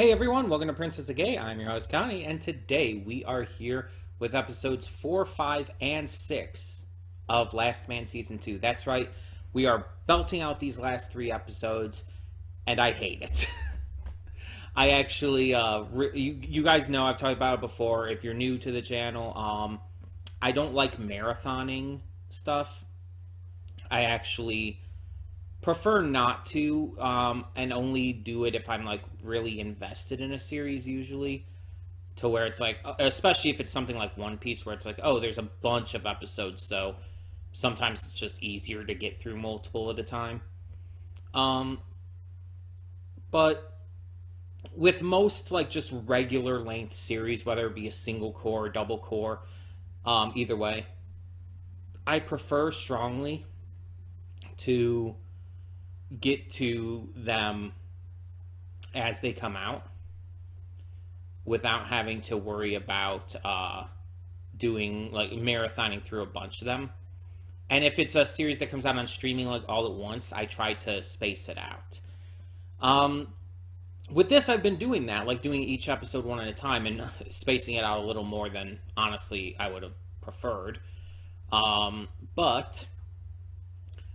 Hey everyone, welcome to Princess of Gay. I'm your host Connie, and today we are here with episodes 4, 5, and 6 of Last Man Season 2. That's right, we are belting out these last three episodes, and I hate it. I actually, uh, you, you guys know I've talked about it before. If you're new to the channel, um, I don't like marathoning stuff. I actually prefer not to um, and only do it if i'm like really invested in a series usually to where it's like uh, especially if it's something like one piece where it's like oh there's a bunch of episodes so sometimes it's just easier to get through multiple at a time. Um but with most like just regular length series whether it be a single cour or double cour um either way i prefer strongly to get to them as they come out without having to worry about uh, doing like marathoning through a bunch of them. And if it's a series that comes out on streaming like all at once, I try to space it out. Um, with this, I've been doing that, like doing each episode one at a time and spacing it out a little more than honestly I would have preferred. Um, but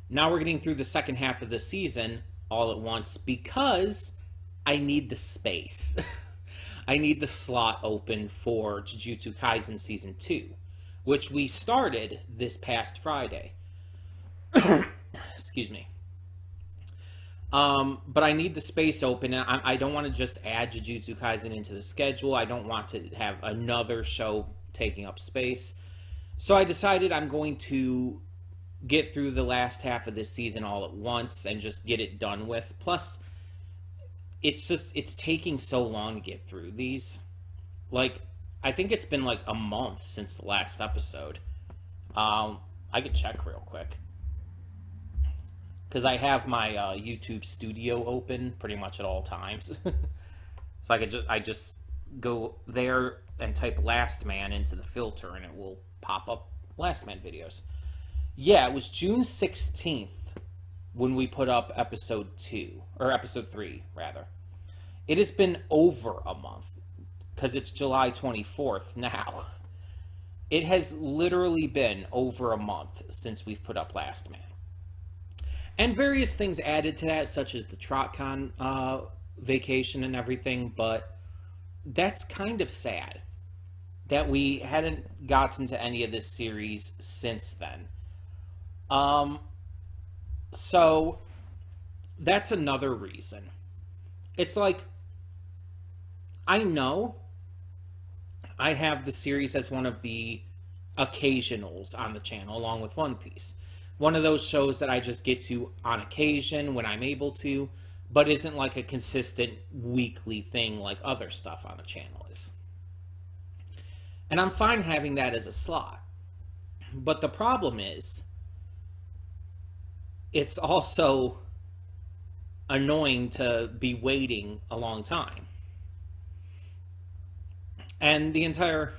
now we're getting through the second half of the season all at once because I need the space. I need the slot open for Jujutsu Kaisen Season 2, which we started this past Friday. Excuse me. Um, but I need the space open. I, I don't want to just add Jujutsu Kaisen into the schedule. I don't want to have another show taking up space. So I decided I'm going to get through the last half of this season all at once and just get it done with. Plus, it's just it's taking so long to get through these. Like, I think it's been like a month since the last episode. Um, I could check real quick because I have my uh, YouTube Studio open pretty much at all times. so I could just I just go there and type Last Man into the filter, and it will pop up Last Man videos. Yeah, it was June 16th when we put up episode 2, or episode 3, rather. It has been over a month because it's July 24th now. It has literally been over a month since we've put up Last Man. And various things added to that, such as the TrotCon uh, vacation and everything, but that's kind of sad that we hadn't gotten to any of this series since then. Um, so that's another reason. It's like I know I have the series as one of the occasionals on the channel along with One Piece. One of those shows that I just get to on occasion when I'm able to, but isn't like a consistent weekly thing like other stuff on the channel is. And I'm fine having that as a slot. But the problem is it's also annoying to be waiting a long time. And the entire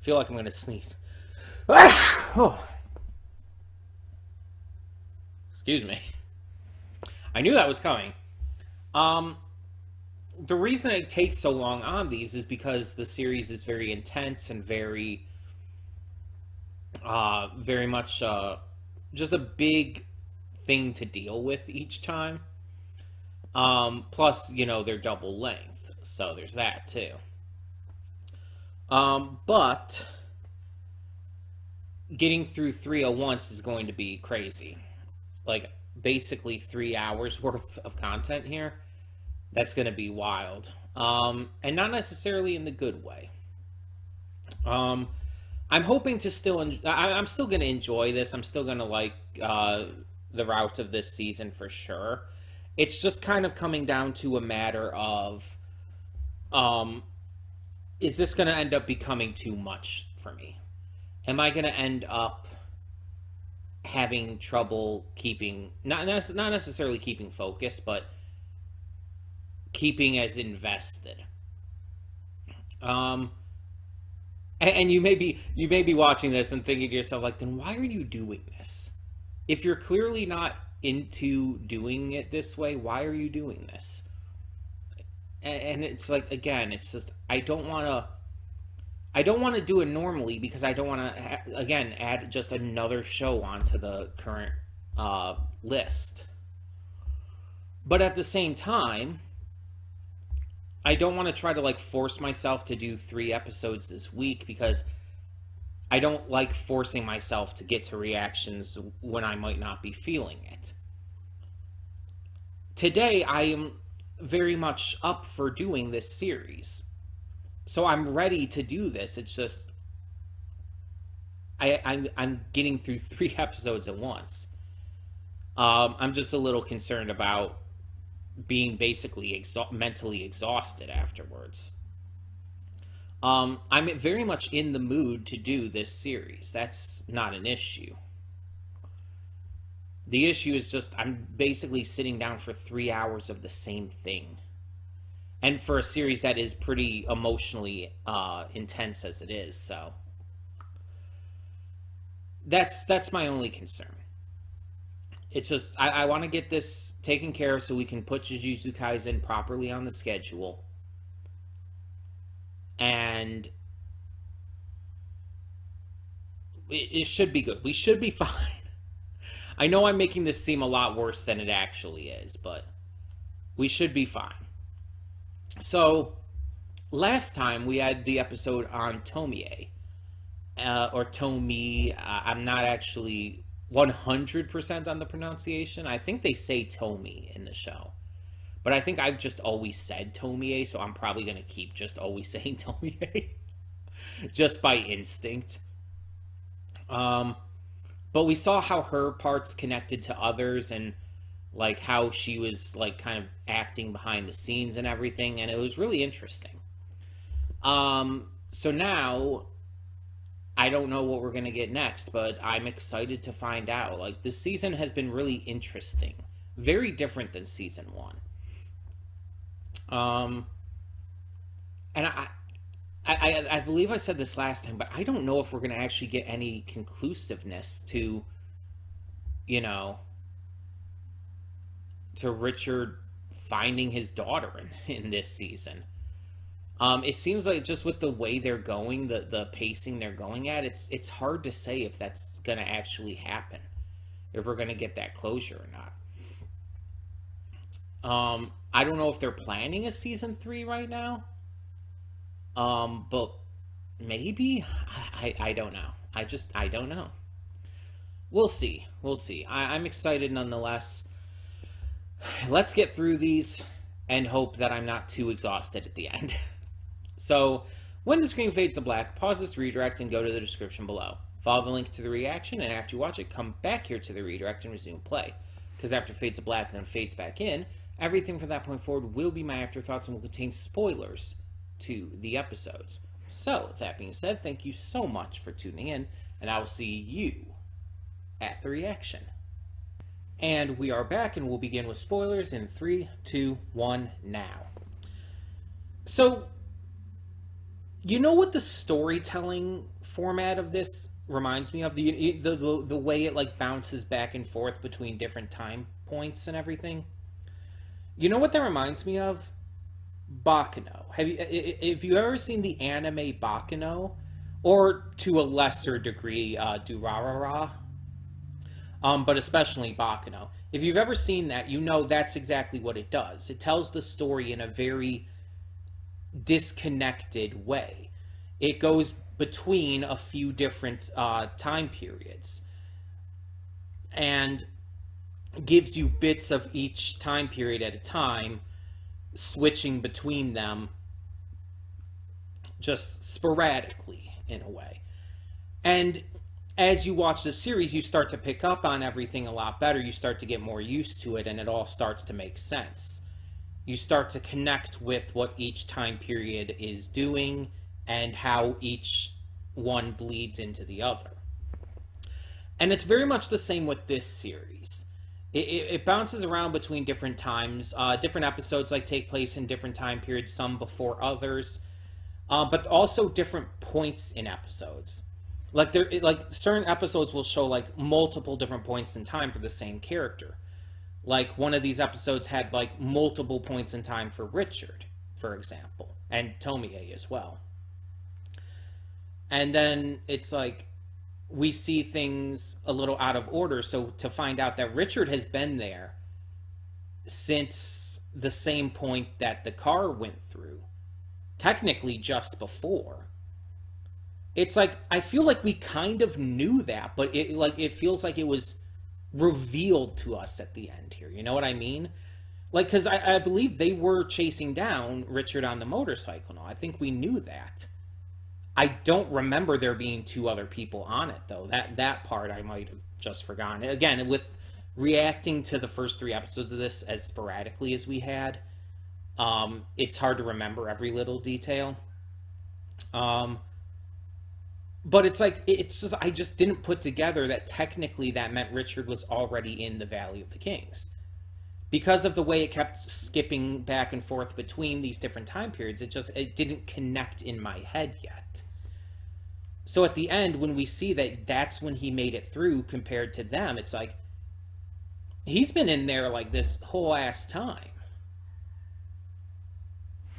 I feel like I'm going to sneeze. oh. Excuse me. I knew that was coming. Um the reason it takes so long on these is because the series is very intense and very uh very much uh just a big thing to deal with each time. Um, plus, you know, they're double length, so there's that too. Um, but getting through 301 is going to be crazy. Like, basically three hours worth of content here. That's going to be wild. Um, and not necessarily in the good way. Um, I'm hoping to still. En- I, am still going to enjoy this. I'm still going to like uh, the route of this season for sure. It's just kind of coming down to a matter of, um, is this going to end up becoming too much for me? Am I going to end up having trouble keeping not not necessarily keeping focus, but keeping as invested? Um and, and you may be you may be watching this and thinking to yourself like, then why are you doing this? If you're clearly not into doing it this way, why are you doing this? and it's like again, it's just I don't want to. I don't want to do it normally because I don't want to again add just another show onto the current uh, list. But at the same time, I don't want to try to like force myself to do three episodes this week because I don't like forcing myself to get to reactions when I might not be feeling it. Today, I am very much up for doing this series. So I'm ready to do this. It's just I, I'm I'm getting through three episodes at once. Um, I'm just a little concerned about being basically exa- mentally exhausted afterwards. Um, I'm very much in the mood to do this series. That's not an issue. The issue is just I'm basically sitting down for three hours of the same thing. And for a series that is pretty emotionally uh, intense as it is, so that's that's my only concern. It's just I, I want to get this taken care of so we can put Jujutsu Kaisen properly on the schedule and it, it should be good. We should be fine. I know I'm making this seem a lot worse than it actually is, but we should be fine. So, last time we had the episode on Tomie, uh, or Tomi. Uh, I'm not actually 100% on the pronunciation. I think they say Tomi in the show. But I think I've just always said Tomie, so I'm probably going to keep just always saying Tomie. just by instinct. Um, but we saw how her parts connected to others and like how she was like kind of acting behind the scenes and everything and it was really interesting um so now i don't know what we're going to get next but i'm excited to find out. Like this season has been really interesting. Very different than season 1 um, and I, I, I believe I said this last time, but I don't know if we're going to actually get any conclusiveness to, you know, to Richard finding his daughter in, in this season. Um, it seems like just with the way they're going, the the pacing they're going at, it's it's hard to say if that's going to actually happen, if we're going to get that closure or not. Um, I don't know if they're planning a season three right now. Um, but maybe I, I, I don't know. I just I don't know. We'll see. We'll see. I, I'm excited nonetheless. Let's get through these and hope that I'm not too exhausted at the end. so, when the screen fades to black, pause this redirect and go to the description below. Follow the link to the reaction, and after you watch it, come back here to the redirect and resume play. Because after fades to black and then fades back in, Everything from that point forward will be my afterthoughts and will contain spoilers to the episodes. So, that being said, thank you so much for tuning in, and I will see you at the reaction. And we are back, and we'll begin with spoilers in three, two, one, now. So, you know what the storytelling format of this reminds me of the, the the the way it like bounces back and forth between different time points and everything you know what that reminds me of? Baccano. Have you if you ever seen the anime Baccano, or to a lesser degree, uh, Durarara, um, but especially Baccano. If you've ever seen that, you know that's exactly what it does. It tells the story in a very disconnected way. It goes between a few different uh, time periods. And gives you bits of each time period at a time, switching between them just sporadically in a way. And as you watch the series, you start to pick up on everything a lot better. You start to get more used to it, and it all starts to make sense. You start to connect with what each time period is doing and how each one bleeds into the other. And it's very much the same with this series it, it, bounces around between different times. Uh, different episodes like take place in different time periods, some before others, uh, but also different points in episodes. Like there, like certain episodes will show like multiple different points in time for the same character. Like one of these episodes had like multiple points in time for Richard, for example, and Tomie as well. And then it's like we see things a little out of order. So to find out that Richard has been there since the same point that the car went through, technically just before. It's like I feel like we kind of knew that, but it like it feels like it was revealed to us at the end here. You know what I mean? Like, because I, I believe they were chasing down Richard on the motorcycle. Now I think we knew that. I don't remember there being two other people on it though. That that part I might have just forgotten. Again, with reacting to the first three episodes of this as sporadically as we had, um, it's hard to remember every little detail. Um, but it's like it's just I just didn't put together that technically that meant Richard was already in the Valley of the Kings. Because of the way it kept skipping back and forth between these different time periods, it just it didn't connect in my head yet. So at the end when we see that that's when he made it through compared to them, it's like he's been in there like this whole ass time.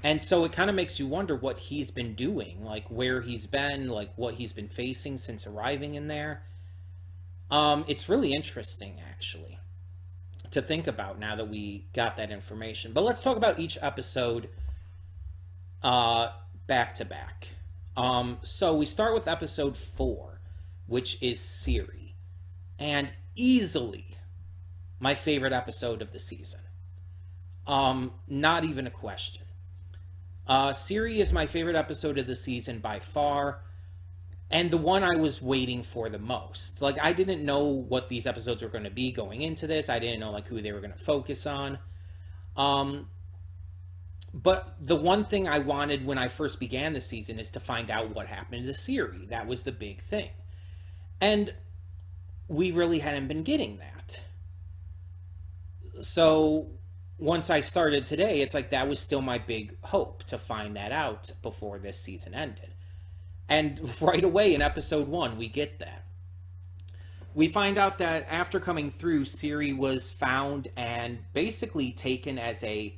And so it kind of makes you wonder what he's been doing, like where he's been, like what he's been facing since arriving in there. Um, it's really interesting, actually, to think about now that we got that information. But let's talk about each episode uh, back to back. Um, so we start with episode four, which is Siri, and easily my favorite episode of the season. Um, not even a question. Uh, Siri is my favorite episode of the season by far, and the one I was waiting for the most. Like, I didn't know what these episodes were going to be going into this. I didn't know like who they were going to focus on. Um, but the one thing I wanted when I first began the season is to find out what happened to Siri. That was the big thing, and we really hadn't been getting that. So once I started today, it's like that was still my big hope to find that out before this season ended. And right away in episode one, we get that. We find out that after coming through, Siri was found and basically taken as a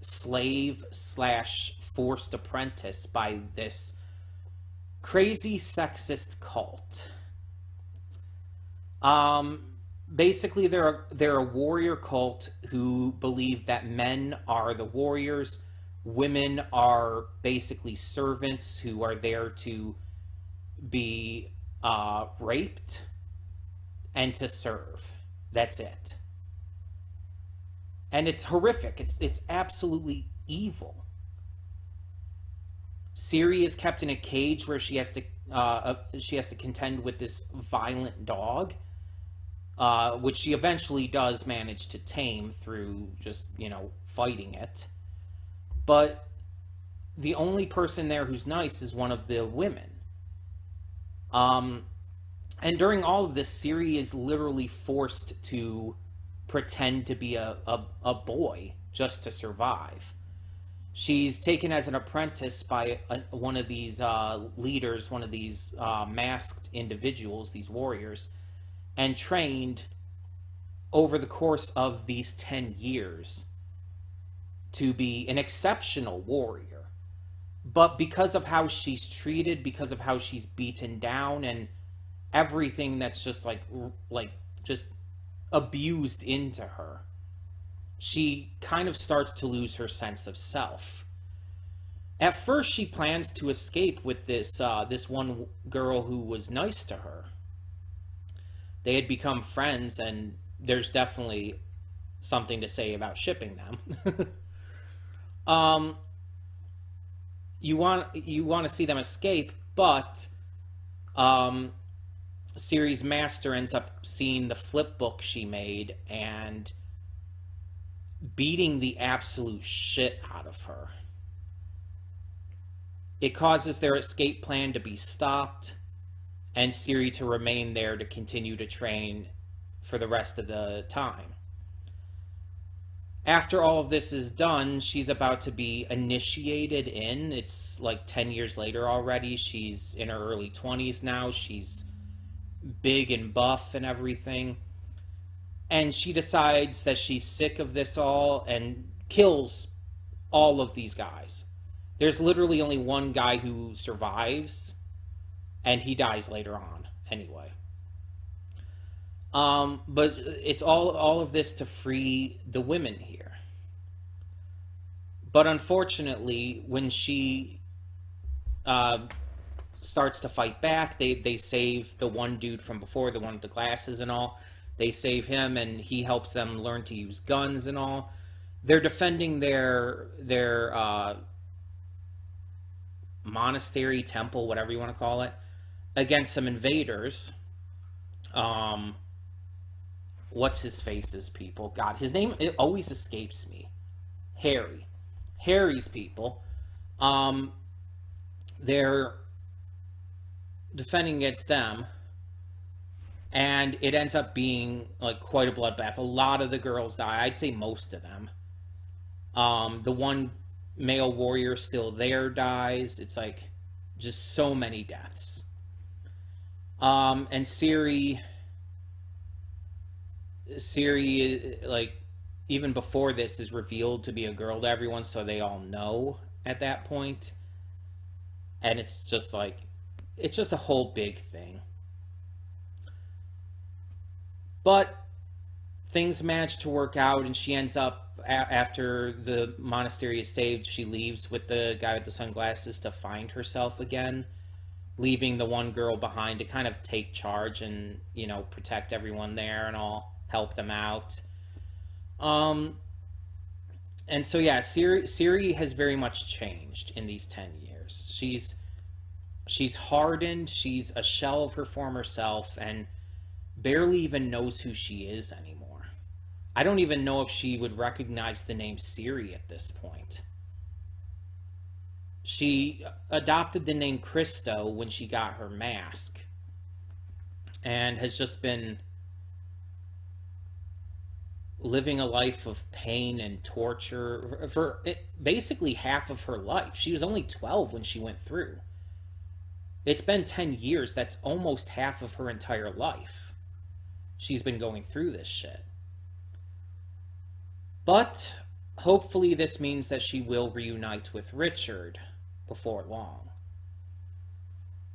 slave slash forced apprentice by this crazy sexist cult. Um, basically they're a, they're a warrior cult who believe that men are the warriors, women are basically servants who are there to be uh, raped and to serve. That's it. And it's horrific. It's it's absolutely evil. Siri is kept in a cage where she has to uh, uh, she has to contend with this violent dog uh, which she eventually does manage to tame through just, you know, fighting it. But the only person there who's nice is one of the women. Um, and during all of this, Siri is literally forced to pretend to be a, a, a boy just to survive. She's taken as an apprentice by a, one of these uh, leaders, one of these uh, masked individuals, these warriors, and trained over the course of these 10 years to be an exceptional warrior. But because of how she's treated, because of how she's beaten down and everything that's just like like just abused into her, she kind of starts to lose her sense of self. At first, she plans to escape with this uh, this one girl who was nice to her, they had become friends, and there's definitely something to say about shipping them. um, you want you want to see them escape, but um, Siri's master ends up seeing the flip book she made and beating the absolute shit out of her. It causes their escape plan to be stopped and Siri to remain there to continue to train for the rest of the time. After all of this is done, she's about to be initiated in. It's like 10 years later already. She's in her early 20s now. She's big and buff and everything. And she decides that she's sick of this all and kills all of these guys. There's literally only one guy who survives, and he dies later on anyway. Um, but it's all all of this to free the women here. But unfortunately, when she uh, starts to fight back, they they save the one dude from before, the one with the glasses and all. They save him, and he helps them learn to use guns and all. They're defending their their uh, monastery, temple, whatever you want to call it, against some invaders. Um, what's his face's people? God, his name it always escapes me. Harry, Harry's people. Um, they're defending against them and it ends up being like quite a bloodbath. A lot of the girls die. I'd say most of them. Um, the one male warrior still there dies. It's like just so many deaths. Um, and Siri, Siri, like even before this, is revealed to be a girl to everyone, so they all know at that point. And it's just like, it's just a whole big thing. But things manage to work out, and she ends up a- after the monastery is saved. She leaves with the guy with the sunglasses to find herself again, leaving the one girl behind to kind of take charge and you know protect everyone there and all, help them out. Um, and so yeah, siri Ciri has very much changed in these ten years. She's she's hardened. She's a shell of her former self, and barely even knows who she is anymore. I don't even know if she would recognize the name siri at this point. She adopted the name Cristo when she got her mask and has just been living a life of pain and torture for basically half of her life. She was only 12 when she went through. It's been 10 years. That's almost half of her entire life she's been going through this shit. But hopefully, this means that she will reunite with Richard before long.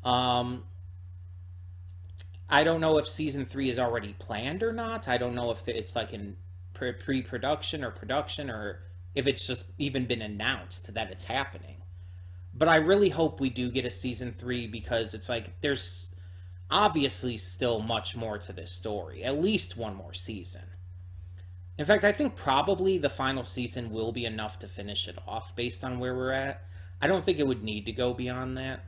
Um, I don't know if season three is already planned or not. I don't know if it's like in pre production or production or if it's just even been announced that it's happening. But I really hope we do get a season three because it's like there's obviously still much more to this story, at least one more season. In fact, I think probably the final season will be enough to finish it off based on where we're at. I don't think it would need to go beyond that.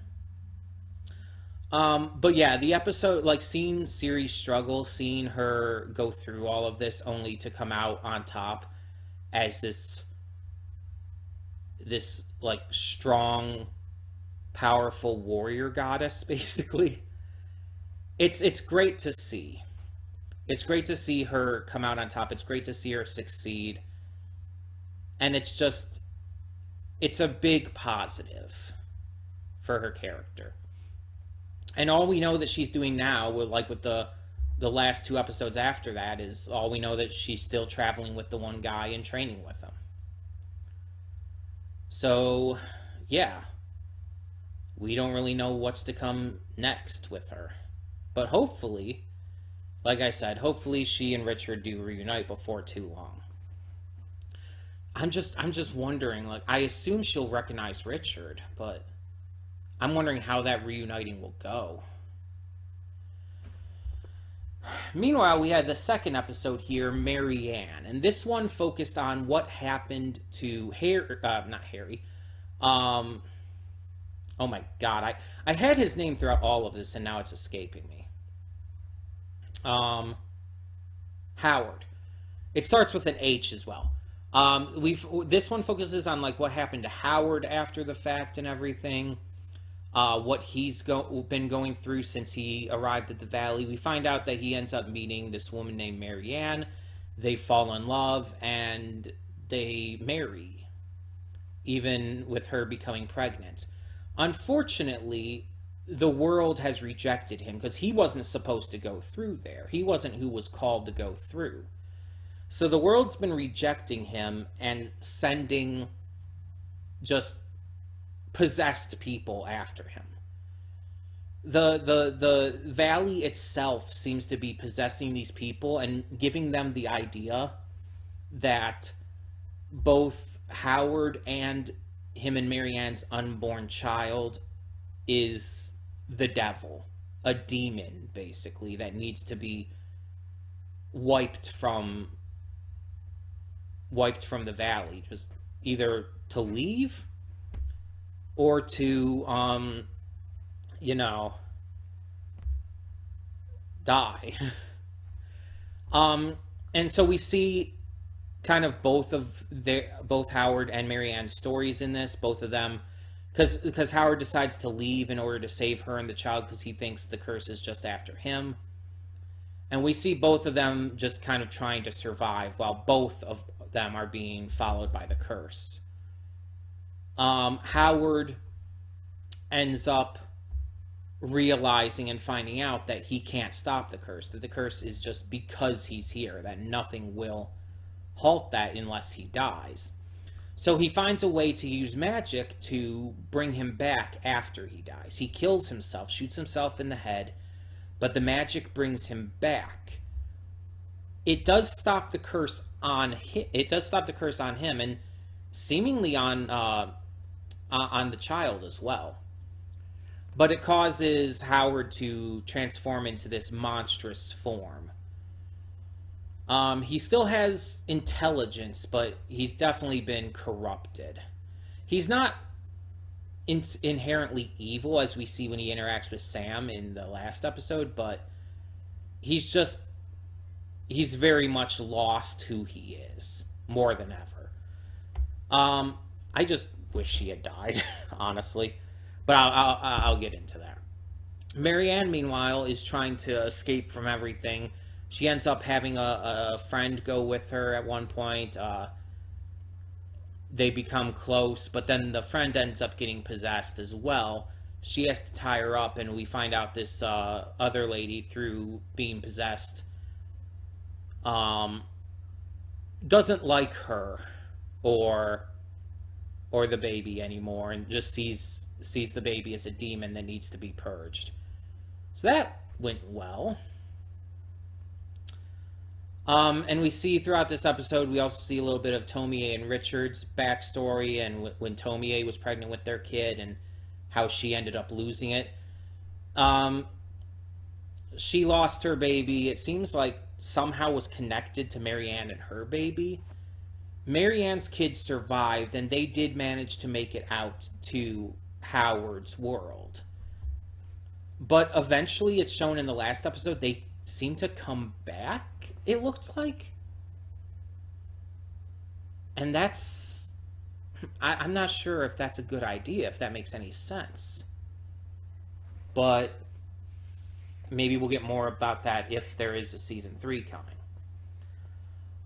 Um, but yeah, the episode, like seeing Siri struggle, seeing her go through all of this only to come out on top as this, this like strong, powerful warrior goddess, basically it's it's great to see. It's great to see her come out on top. It's great to see her succeed. And it's just it's a big positive for her character. And all we know that she's doing now, with like with the the last two episodes after that, is all we know that she's still traveling with the one guy and training with him. So, yeah, we don't really know what's to come next with her. But hopefully, like I said, hopefully she and Richard do reunite before too long. I'm just I'm just wondering, like I assume she'll recognize Richard, but I'm wondering how that reuniting will go. Meanwhile, we had the second episode here, Marianne, and this one focused on what happened to Harry, uh, not Harry, um, oh my god, I, I had his name throughout all of this and now it's escaping me. Um, Howard. It starts with an H as well. Um, we've this one focuses on like what happened to Howard after the fact and everything. Uh, what he's go- been going through since he arrived at the valley. We find out that he ends up meeting this woman named Marianne. They fall in love and they marry, even with her becoming pregnant. Unfortunately, the world has rejected him because he wasn't supposed to go through there. He wasn't who was called to go through. So the world's been rejecting him and sending just possessed people after him. The the the valley itself seems to be possessing these people and giving them the idea that both Howard and him and Marianne's unborn child is the devil, a demon basically that needs to be wiped from wiped from the valley just either to leave or to um you know die. Um and so we see kind of both of their both Howard and Marianne's stories in this both of them because because Howard decides to leave in order to save her and the child because he thinks the curse is just after him. And we see both of them just kind of trying to survive while both of them are being followed by the curse. Um, Howard ends up realizing and finding out that he can't stop the curse, that the curse is just because he's here, that nothing will halt that unless he dies. So he finds a way to use magic to bring him back after he dies. He kills himself, shoots himself in the head, but the magic brings him back. It does stop the curse on. It does stop the curse on him, and seemingly on uh, on the child as well. But it causes Howard to transform into this monstrous form. Um, he still has intelligence, but he's definitely been corrupted. He's not in- inherently evil as we see when he interacts with Sam in the last episode, but he's just he's very much lost who he is more than ever. Um, I just wish he had died, honestly, but I'll, I'll, I'll get into that. Marianne, meanwhile, is trying to escape from everything. She ends up having a, a friend go with her at one point. Uh, they become close, but then the friend ends up getting possessed as well. She has to tie her up, and we find out this uh, other lady through being possessed um, doesn't like her or or the baby anymore, and just sees sees the baby as a demon that needs to be purged. So that went well. Um, and we see throughout this episode, we also see a little bit of Tomie and Richard's backstory and w- when Tomie was pregnant with their kid and how she ended up losing it. Um, she lost her baby. It seems like somehow was connected to Marianne and her baby. Marianne's kids survived and they did manage to make it out to Howard's world. But eventually, it's shown in the last episode, they seem to come back it looked like. And that's. I, am not sure if that's a good idea, if that makes any sense. But maybe we'll get more about that if there is a season three coming.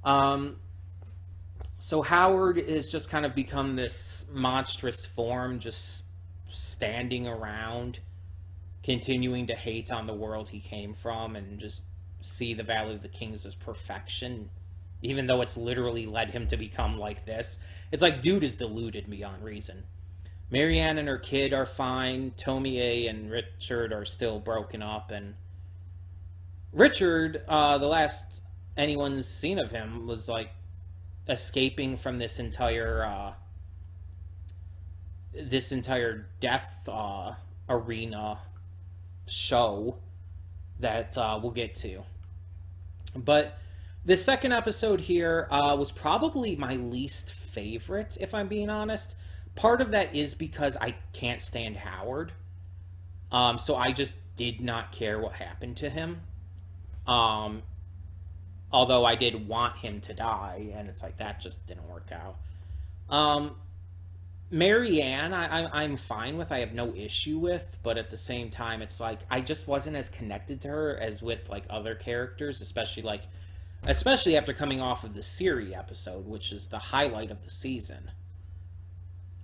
Um, so Howard is just kind of become this monstrous form, just standing around, continuing to hate on the world he came from, and just see the Valley of the Kings as perfection, even though it's literally led him to become like this. It's like, dude is deluded beyond reason. Marianne and her kid are fine. Tomie and Richard are still broken up, and Richard, uh, the last anyone's seen of him was like escaping from this entire uh, this entire death uh, arena show that uh, we'll get to. But the second episode here uh, was probably my least favorite, if I'm being honest. Part of that is because I can't stand Howard. Um, so I just did not care what happened to him. Um, although I did want him to die, and it's like that just didn't work out. Um, Marianne, I, I, I'm fine with. I have no issue with, but at the same time, it's like I just wasn't as connected to her as with like other characters, especially like, especially after coming off of the Siri episode, which is the highlight of the season.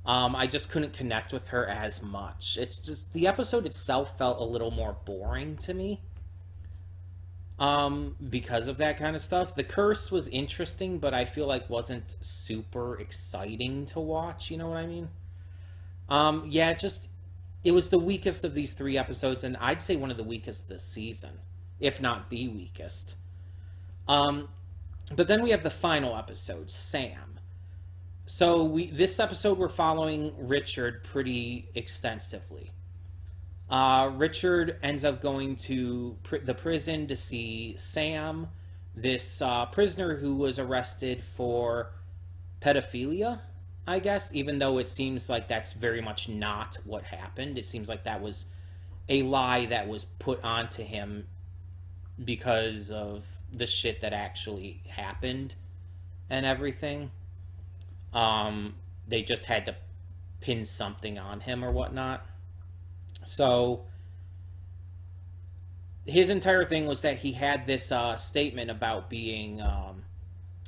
Um, I just couldn't connect with her as much. It's just the episode itself felt a little more boring to me. Um, because of that kind of stuff. The curse was interesting, but I feel like wasn't super exciting to watch, you know what I mean? Um, yeah, just it was the weakest of these three episodes, and I'd say one of the weakest this season, if not the weakest. Um, but then we have the final episode, Sam. So we this episode we're following Richard pretty extensively. Uh, Richard ends up going to pr- the prison to see Sam, this uh, prisoner who was arrested for pedophilia, I guess, even though it seems like that's very much not what happened. It seems like that was a lie that was put onto him because of the shit that actually happened and everything. Um, they just had to pin something on him or whatnot. So his entire thing was that he had this uh, statement about being um,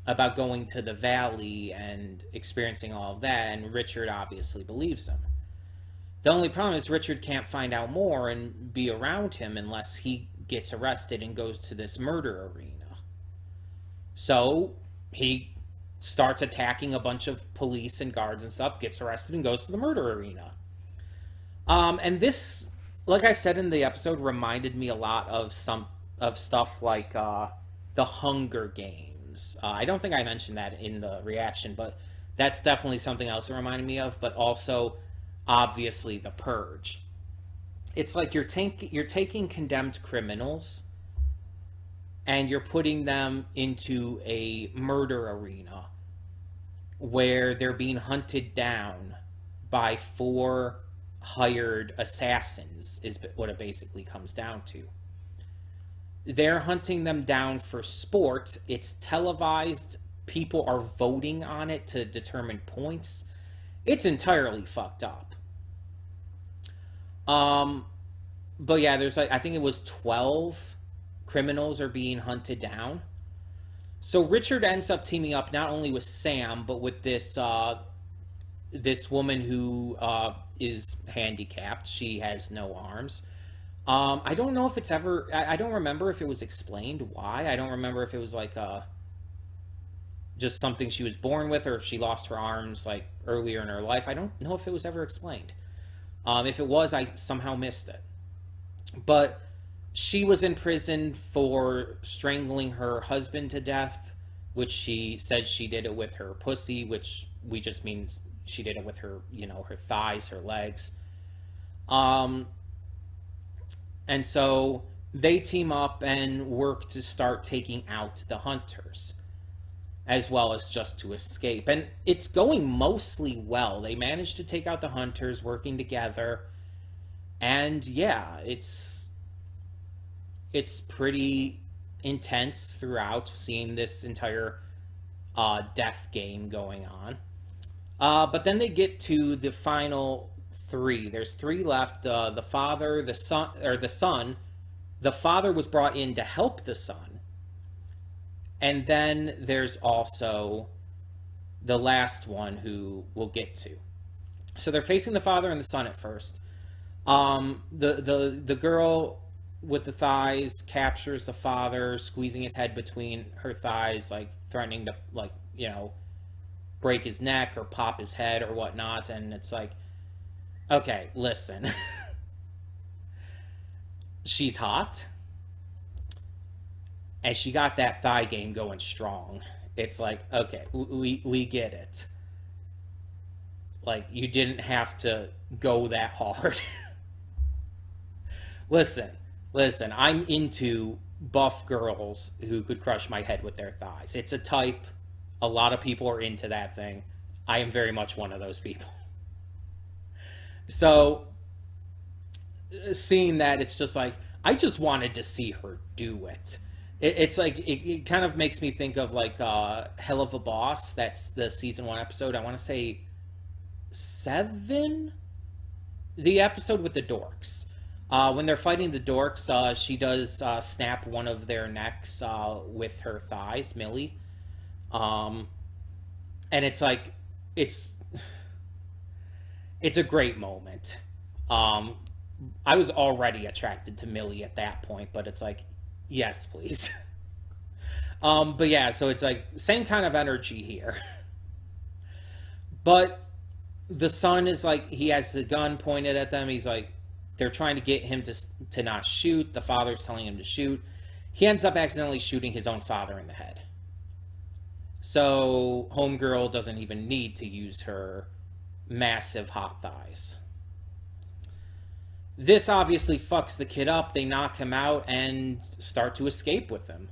about going to the valley and experiencing all of that, and Richard obviously believes him. The only problem is Richard can't find out more and be around him unless he gets arrested and goes to this murder arena. So he starts attacking a bunch of police and guards and stuff, gets arrested, and goes to the murder arena. Um, and this, like I said in the episode, reminded me a lot of some of stuff like uh, the Hunger Games. Uh, I don't think I mentioned that in the reaction, but that's definitely something else it reminded me of. But also, obviously, the Purge. It's like you're taking you're taking condemned criminals and you're putting them into a murder arena where they're being hunted down by four hired assassins is what it basically comes down to. They're hunting them down for sport. It's televised. People are voting on it to determine points. It's entirely fucked up. Um but yeah there's like i think it was 12 criminals are being hunted down so richard ends up teaming up not only with sam but with this uh this woman who uh, is handicapped. She has no arms. Um, I don't know if it's ever. I, I, don't remember if it was explained why. I don't remember if it was like a uh, just something she was born with, or if she lost her arms like earlier in her life. I don't know if it was ever explained. Um, if it was, I somehow missed it. But she was in prison for strangling her husband to death, which she said she did it with her pussy, which we just means she did it with her, you know, her thighs, her legs. Um, and so they team up and work to start taking out the hunters, as well as just to escape. And it's going mostly well. They manage to take out the hunters, working together. And yeah, it's it's pretty intense throughout seeing this entire uh, death game going on. Uh, but then they get to the final three. There's three left. Uh, the father, the son, or the son. The father was brought in to help the son. And then there's also the last one who we'll get to. So they're facing the father and the son at first. Um, the the the girl with the thighs captures the father, squeezing his head between her thighs, like threatening to like you know break his neck or pop his head or whatnot. And it's like, okay, listen. She's hot. And she got that thigh game going strong. It's like, okay, we, we get it. Like, you didn't have to go that hard. listen, listen, I'm into buff girls who could crush my head with their thighs. It's a type a lot of people are into that thing. I am very much one of those people. So, seeing that, it's just like, I just wanted to see her do it. it it's like, it, it, kind of makes me think of like uh, a Boss. That's the season one episode. I want to say seven? The episode with the dorks. Uh, when they're fighting the dorks, uh, she does uh, snap one of their necks uh, with her thighs, Millie. Um, and it's like it's it's a great moment. Um, I was already attracted to Millie at that point, but it's like, yes, please. um, but yeah, so it's like same kind of energy here. but the son is like he has the gun pointed at them. He's like they're trying to get him to to not shoot. The father's telling him to shoot. He ends up accidentally shooting his own father in the head. So homegirl doesn't even need to use her massive hot thighs. This obviously fucks the kid up. They knock him out and start to escape with him.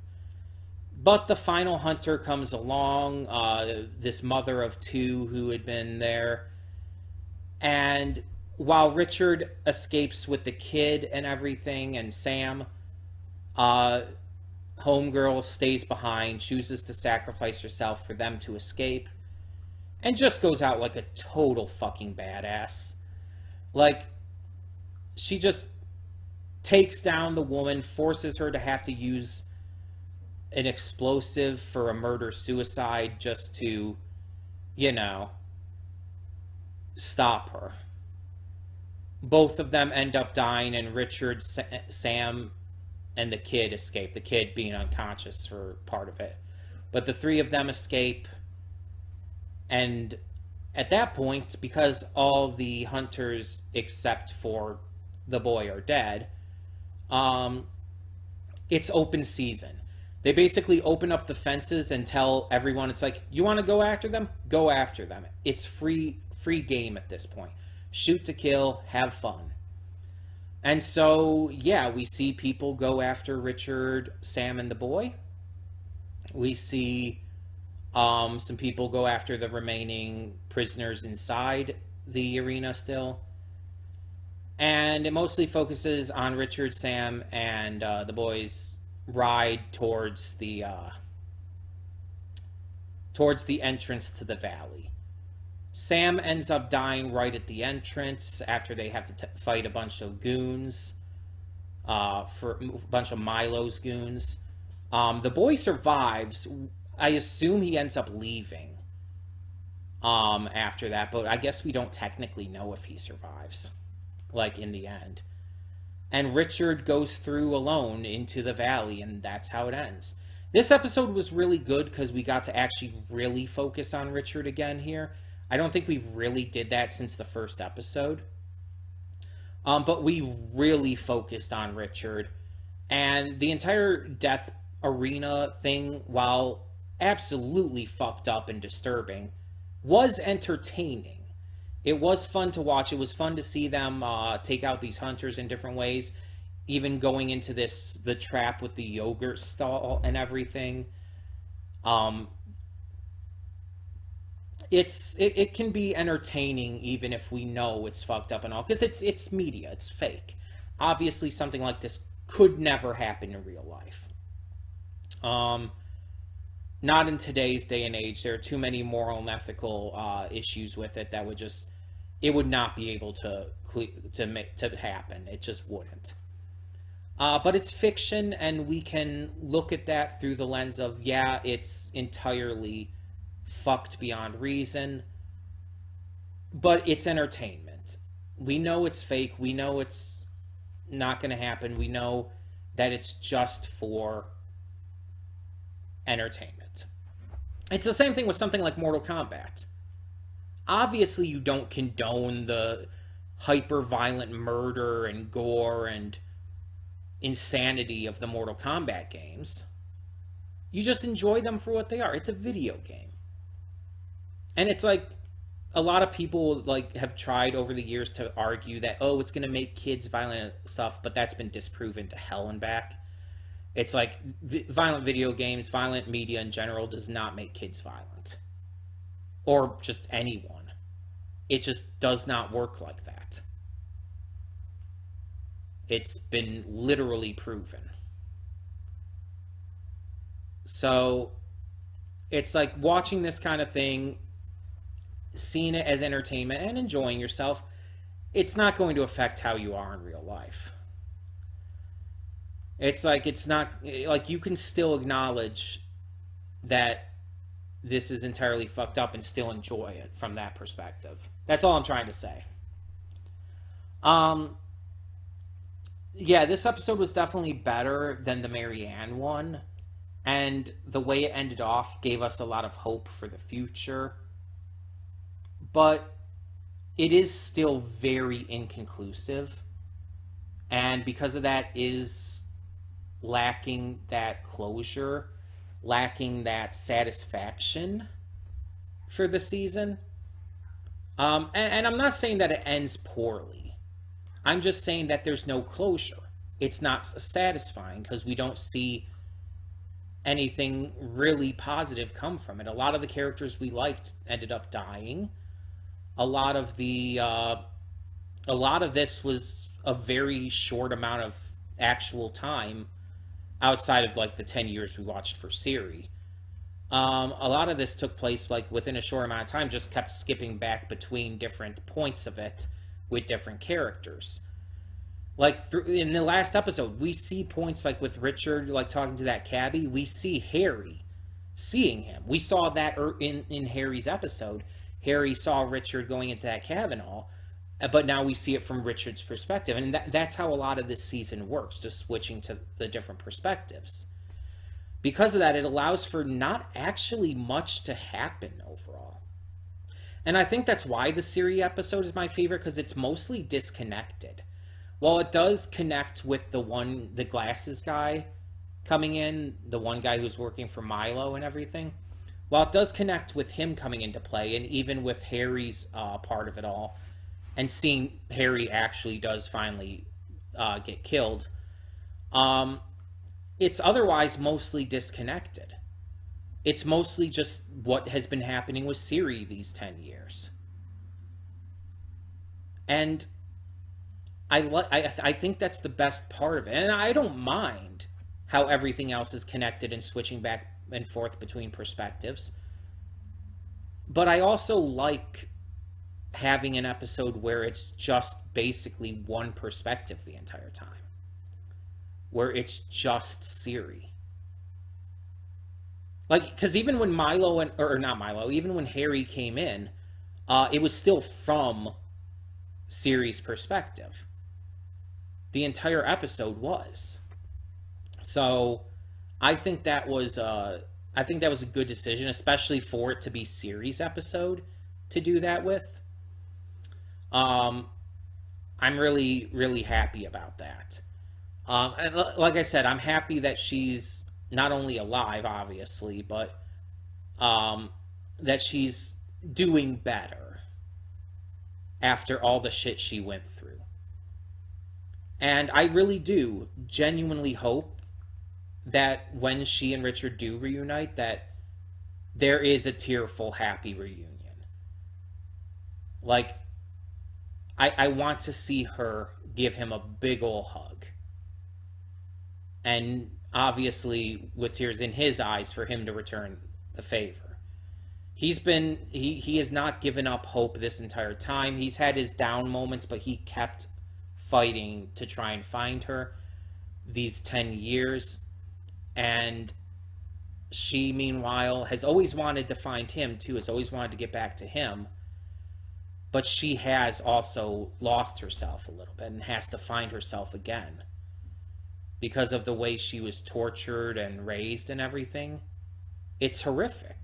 But the final hunter comes along, uh, this mother of two who had been there. And while Richard escapes with the kid and everything, and Sam, uh, Homegirl stays behind, chooses to sacrifice herself for them to escape, and just goes out like a total fucking badass. Like, she just takes down the woman, forces her to have to use an explosive for a murder suicide just to, you know, stop her. Both of them end up dying, and Richard, Sam, and the kid escape. The kid being unconscious for part of it. But the three of them escape, and at that point, because all the hunters except for the boy are dead, um, it's open season they basically open up the fences and tell everyone it's like, you want to go after them? Go after them. It's free free game at this point. Shoot to kill, have fun. And so, yeah, we see people go after Richard, Sam, and the boy. We see um, some people go after the remaining prisoners inside the arena still. And it mostly focuses on Richard, Sam, and uh, the boys ride towards the uh, towards the entrance to the valley. Sam ends up dying right at the entrance after they have to t- fight a bunch of goons, uh, for a bunch of Milo's goons. Um, the boy survives. I assume he ends up leaving um, after that, but I guess we don't technically know if he survives, like in the end and Richard goes through alone into the valley, and that's how it ends. This episode was really good because we got to actually really focus on Richard again here. I don't think we really did that since the first episode. Um, but we really focused on Richard. And the entire death arena thing, while absolutely fucked up and disturbing, was entertaining it was fun to watch. It was fun to see them uh, take out these hunters in different ways. Even going into this the trap with the yogurt stall and everything. Um, it's it, it can be entertaining even if we know it's fucked up and all because it's it's media it's fake obviously something like this could never happen in real life um not in today's day and age there are too many moral and ethical uh, issues with it that would just it would not be able to to make to happen. It just wouldn't. Uh, but it's fiction, and we can look at that through the lens of yeah, it's entirely fucked beyond reason, but it's entertainment. We know it's fake. We know it's not going to happen. We know that it's just for entertainment. It's the same thing with something like Mortal Kombat obviously you don't condone the hyper violent murder and gore and insanity of the Mortal Kombat games. You just enjoy them for what they are. It's a video game. And it's like a lot of people like have tried over the years to argue that oh it's going to make kids violent stuff but that's been disproven to hell and back it's like violent video games violent media in general does not make kids violent or just anyone. It just does not work like that. It's been literally proven. So it's like watching this kind of thing, seeing it as entertainment and enjoying yourself. It's not going to affect how you are in real life. It's like it's not like you can still acknowledge that this is entirely fucked up and still enjoy it from that perspective. That's all I'm trying to say. Um, yeah, this episode was definitely better than the Marianne one, and the way it ended off gave us a lot of hope for the future. But it is still very inconclusive. And because of that is lacking that closure, lacking that satisfaction for the season. Um, and, and I'm not saying that it ends poorly. I'm just saying that there's no closure. It's not satisfying because we don't see anything really positive come from it. A lot of the characters we liked ended up dying. A lot of the uh, a lot of this was a very short amount of actual time outside of like the 10 years we watched for Siri. Um, a lot of this took place like within a short amount of time, just kept skipping back between different points of it with different characters. Like th- in the last episode, we see points like with Richard, like talking to that cabbie. We see Harry seeing him. We saw that er- in in Harry's episode. Harry saw Richard going into that all, uh, but now we see it from Richard's perspective, and that, that's how a lot of this season works, just switching to the different perspectives because of that, it allows for not actually much to happen overall. And I think that's why the Siri episode is my favorite because it's mostly disconnected. While it does connect with the one, the glasses guy coming in, the one guy who's working for Milo and everything, while it does connect with him coming into play and even with Harry's uh, part of it all, and seeing Harry actually does finally uh, get killed, um, it's otherwise mostly disconnected. It's mostly just what has been happening with Siri these 10 years. And I, I, I think that's the best part of it. And I don't mind how everything else is connected and switching back and forth between perspectives. But I also like having an episode where it's just basically one perspective the entire time where it's just Siri. Like, because even when Milo and or not Milo, even when Harry came in, uh, it was still from Siri's perspective. The entire episode was. So, I think that was uh, I think that was a good decision, especially for it to be Siri's episode to do that with. Um, I'm really really happy about that. Um, and like I said, I'm happy that she's not only alive, obviously, but um, that she's doing better after all the shit she went through. And I really do genuinely hope that when she and Richard do reunite, that there is a tearful, happy reunion. Like, I, I want to see her give him a big ol' hug and obviously with tears in his eyes for him to return the favor. He's been he he has not given up hope this entire time. He's had his down moments, but he kept fighting to try and find her these 10 years and she meanwhile has always wanted to find him too has always wanted to get back to him but she has also lost herself a little bit and has to find herself again because of the way she was tortured and raised and everything. It's horrific.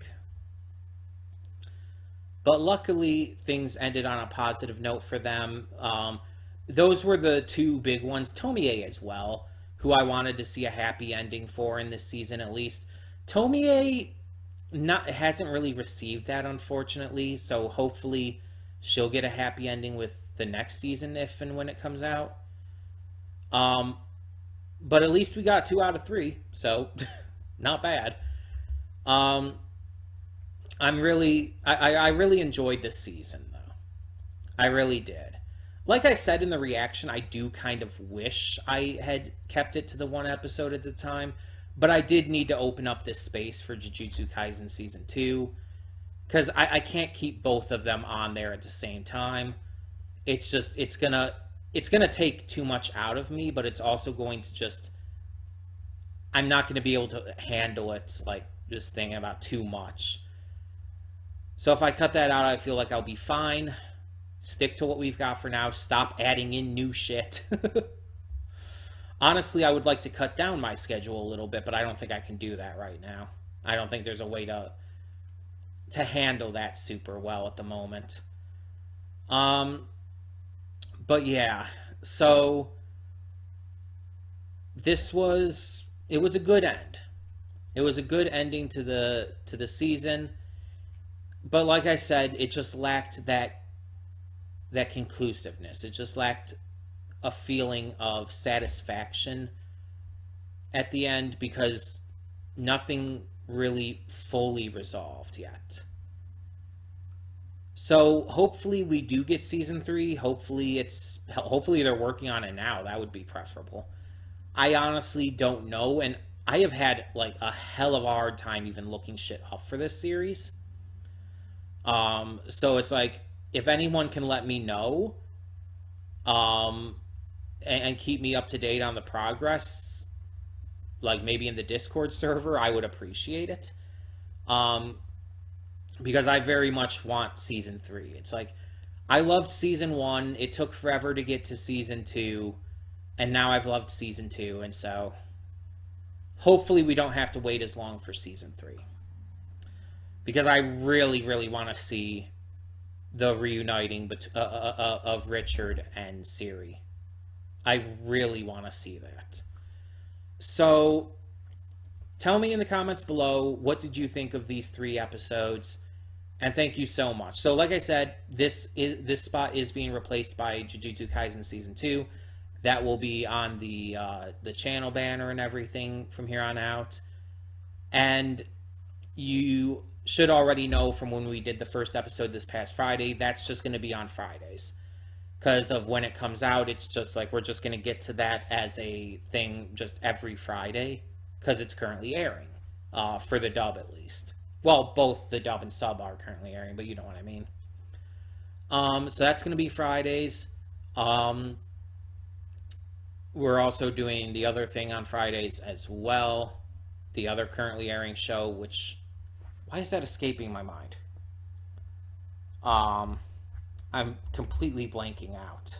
But luckily, things ended on a positive note for them. Um, those were the two big ones. Tomie as well, who I wanted to see a happy ending for in this season at least. Tomie not hasn't really received that unfortunately, so hopefully she'll get a happy ending with the next season if and when it comes out. Um, but at least we got two out of three, so not bad. Um, I'm really, I, I really enjoyed this season though. I really did. Like I said in the reaction, I do kind of wish I had kept it to the one episode at the time, but I did need to open up this space for Jujutsu Kaisen season two because I, I can't keep both of them on there at the same time. It's just it's gonna it's to take too much out of me, but it's also going to just I'm not to be able to handle it like just thinking about too much. So if I cut that out, I feel like I'll be fine. Stick to what we've got for now. Stop adding in new shit. Honestly, I would like to cut down my schedule a little bit, but I don't think I can do that right now. I don't think there's a way to to handle that super well at the moment. Um, but yeah, so this was it was a good end. It was a good ending to the to the season. But like I said, it just lacked that that conclusiveness. It just lacked a feeling of satisfaction at the end because nothing really fully resolved yet. So hopefully we do get season 3. Hopefully it's hopefully they're working on it now. That would be preferable. I honestly don't know and I have had like a hell of a hard time even looking shit up for this series. Um so it's like if anyone can let me know um and, and keep me up to date on the progress like maybe in the Discord server, I would appreciate it. Um because I very much want season 3. It's like I loved season 1. It took forever to get to season 2 and now I've loved season 2 and so hopefully we don't have to wait as long for season 3 because I really really want to see the reuniting bet- uh, uh, uh, of Richard and Siri. I really want to see that. So tell me in the comments below what did you think of these 3 episodes and thank you so much. So like I said, this is this spot is being replaced by Jujutsu Kaisen season 2 that will be on the uh, the channel banner and everything from here on out. And you should already know from when we did the first episode this past Friday, that's just going to be on Fridays. Because of when it comes out, it's just like we're just going to get to that as a thing just every Friday because it's currently airing uh, for the dub at least. Well, both the dub and sub are currently airing, but you know what I mean. Um, so that's going to be Fridays. Um, we're also doing the other thing on Fridays as well. The other currently airing show, which why is that escaping my mind? Um, I'm completely blanking out.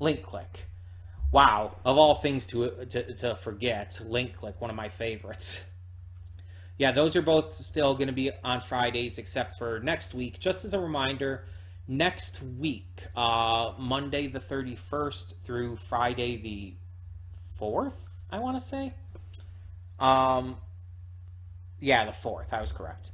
Link Click. Wow, of all things to to, to forget, Link Click, one of my favorites. yeah, those are both still going to be on Fridays, except for next week. Just as a reminder, next week, uh, Monday the 31st through Friday the 4th, I want to say. Um, yeah, the 4th, I was correct.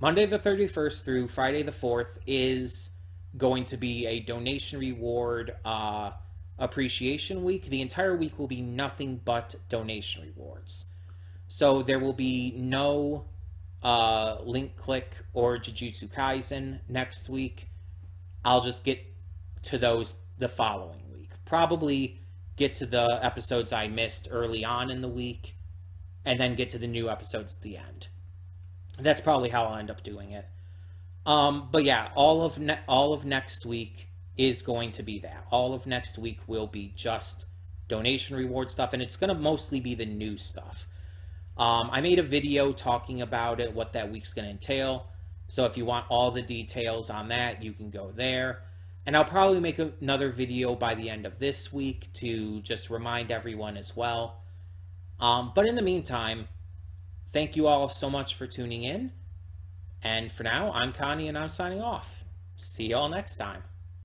Monday the 31st through Friday the 4th is going to be a donation reward uh, appreciation week. The entire week will be nothing but donation rewards. So there will be no uh, Link Click or Jujutsu Kaisen next week. I'll just get to those the following week. Probably get to the episodes I missed early on in the week and then get to the new episodes at the end. That's probably how I'll end up doing it. Um, but yeah, all of ne- all of next week is going to be that. All of next week will be just donation reward stuff, and it's going to mostly be the new stuff. Um, I made a video talking about it, what that week's going to entail. So if you want all the details on that, you can go there. And I'll probably make another video by the end of this week to just remind everyone as well. Um, but in the meantime, thank you all so much for tuning in. And for now, I'm Connie and I'm signing off. See you all next time.